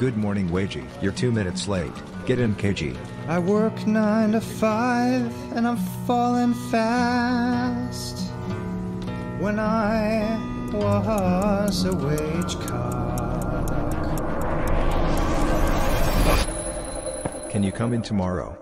Good morning, Wagey. You're two minutes late. Get in, KG. I work nine to five and I'm falling fast. When I was a wage cock. Can you come in tomorrow?